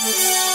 Yeah.